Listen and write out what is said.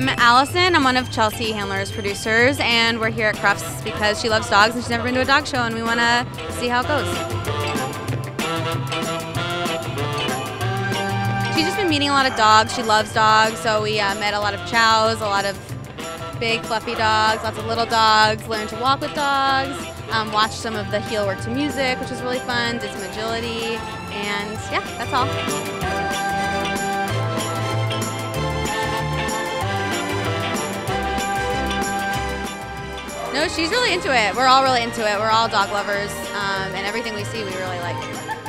I'm Allison. I'm one of Chelsea Handler's producers, and we're here at Crufts because she loves dogs and she's never been to a dog show, and we want to see how it goes. She's just been meeting a lot of dogs. She loves dogs, so we uh, met a lot of chows, a lot of big fluffy dogs, lots of little dogs, learned to walk with dogs, um, watched some of the heel work to music, which was really fun, did some agility, and yeah, that's all. No, she's really into it. We're all really into it. We're all dog lovers, um, and everything we see, we really like.